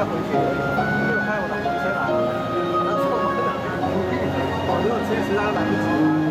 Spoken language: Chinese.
再回去一开我的火车来了那后错过了。很多很车我实在来不及。